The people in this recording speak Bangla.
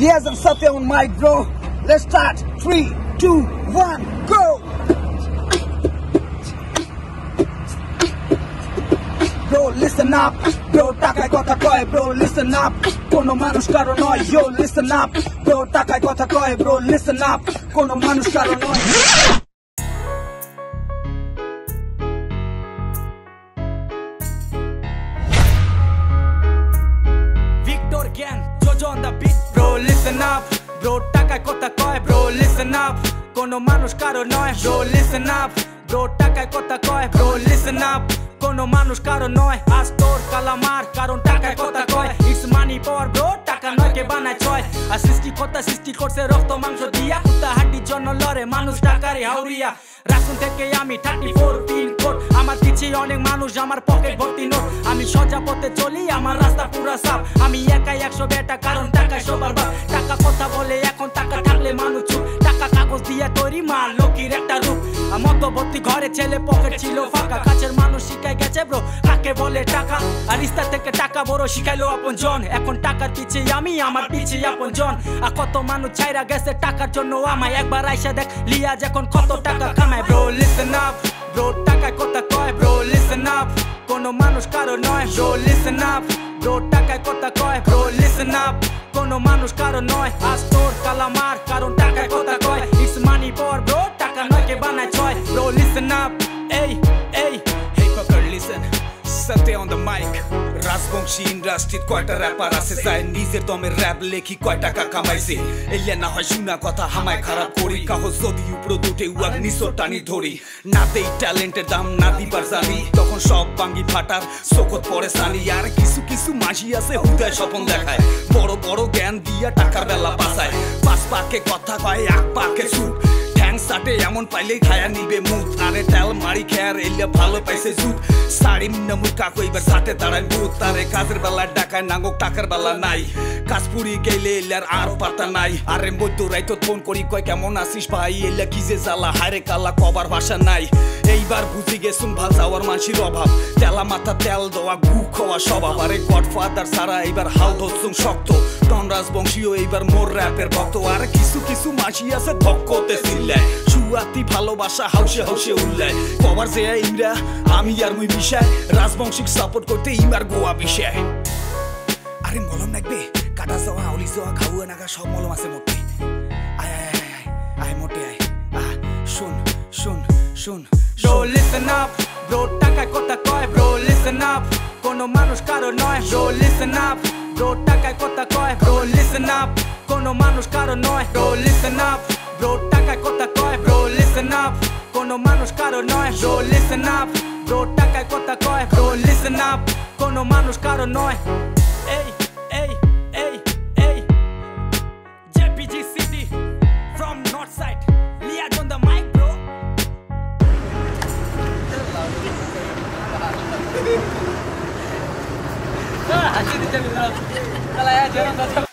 Liaz and Satya on mic, bro. Let's start. Three, two, one, go. Bro, listen up. Bro, টাকায় কথা কয়, bro, listen up. কোনো মানুষ কারো নয়, yo, listen up. Bro, টাকায় কথা কয়, bro, listen up. কোনো মানুষ কারো নয়. listen up. কোনো মানুষ কারও নয়, bro, listen up. Bro, টাকায় কথা কয়, bro, listen up. কোনো মানুষ কারও নয়, আজ তোর কালামার, কারণ টাকায় কথা কয়। It's money power, bro, টাকা নয় কে বানায় ছয়। আর সৃষ্টি কথা সৃষ্টি করছে রক্ত মাংস দিয়া। কুত্তা হাড্ডির জন্য লড়ে মানুষ টাকারে হাউরিয়া। রাখুন থেকে আমি থার্টি ফোর পিন কোড আমার পিছিয়ে অনেক মানুষ আমার পকেট ভর্তি নোট আমি সোজা পথে চলি আমার রাস্তা পুরা সাফ আমি একাই একশো বেটা কারণ টাকায় সবার বাপ ঘরে ছেলে পকেট ছিল ফাঁকা, কাছের মানুষ শিখাই গেছে ব্রো কাকে বলে টাকা? আর ইস্তার থেকে টাকা বড় শিখাইলো আপন জন। এখন টাকার পিছিয়ে আমি, আমার পিছিয়ে আপন জন। আর কত মানুষ চাইরা গেছে টাকার জন্য আমায়। একবার আইসা দেখ লিয়া যখন কত টাকা কামায়। ব্রো লিসেন আপ ব্রো টাকায় কথা কয়। ব্রো লিসেন আপ কোনো মানুষ কারও নয়। ব্রো লিসেন আপ ব্রো টাকায় কথা কয়। ব্রো লিসেন আপ কোনো মানুষ কারও নয়। আজ তোর কালামার মাইক রাজবংশী ইন্ডাস্ট্রিত কয়টা র্যাপার আছে? যায় নিজের দমে র্যাপ লেখি কয় টাকা কামাইছে? এলিয়া না হয় শুনা কথা, হামায় খারাপ করি। কাহ যদি উপর দুটে উয়ার নিচর টানি ধরি। না দেই ট্যালেন্টের দাম না দিবার জানি। তখন সব বাঙ্গি ফাটার চোখত পরে সানি। আর কিছু কিছু মাঝি আছে হুদায় স্বপন দেখায়। বড় বড় জ্ঞান দিয়া টাকার বেলা বাঁচায়। পাঁচ পাকে কথা কয়, এক পাকে সুখ এমন পাইলেই খায়া নিবে মুখ। আরে তেল মারি খেয়ার এলিয়া ভালো পাইছে কাকু এবার সাথে দাঁড়ায় ভূত। তারে কাজের বেলা ডাকায় নাঙ্গক টাকার বেলা নাই। গেলে এলিয়ার আর পাতা নাই। আরে রাইতো ফোন করি, কয় কেমন আছিস ভাই? কি যে জ্বালা? কালা, কবার ভাষা নাই। এইবার বুঝি গেছুন ভালো যাওয়ার মানসির অভাব। তেলা মাথা তেল দেওয়া, গু খাওয়া স্বভাব। আরে গডফাদার সারা এইবার হাল ধরছুন শক্ত। টনরাজ বংশীয় এইবার মোর র্যাপের ভক্ত। আর কিছু কিছু মাসি আছে ধক্কতে চিল্লায় সুয়াতি ভালোবাসা হাউসে হাউসে উল্লায় কবার যে ইমরা আমি আর মুই মিশায় রাজবংশিক সাপোর্ট করতে ইমার গোয়া বিষয় আরে মলম লাগবে কাটা যাওয়া আউলি যাওয়া খাওয়া নাগা সব মলম আছে মোটে। আয় আয় আয় আয় আয় মোটে আয়। আহ শুন শুন শুন। Bro, listen up, bro, টাকায় কথা কয়, bro, listen up. কোনো মানুষ কারও নয়, bro, listen up. Bro, টাকায় কথা কয়, bro, listen up. কোনো মানুষ কারও নয়, bro, listen up. Bro, টাকায় কথা কয়, bro, listen up. কোনো মানুষ কারও নয়, bro, listen up. Bro, টাকায় কথা কয়, bro, listen up. কোনো মানুষ কারও নয়। এই, এই, এই, এই। JPG City from north side. Liaz on the mic, bro. হাসি দিচ্ছে কালা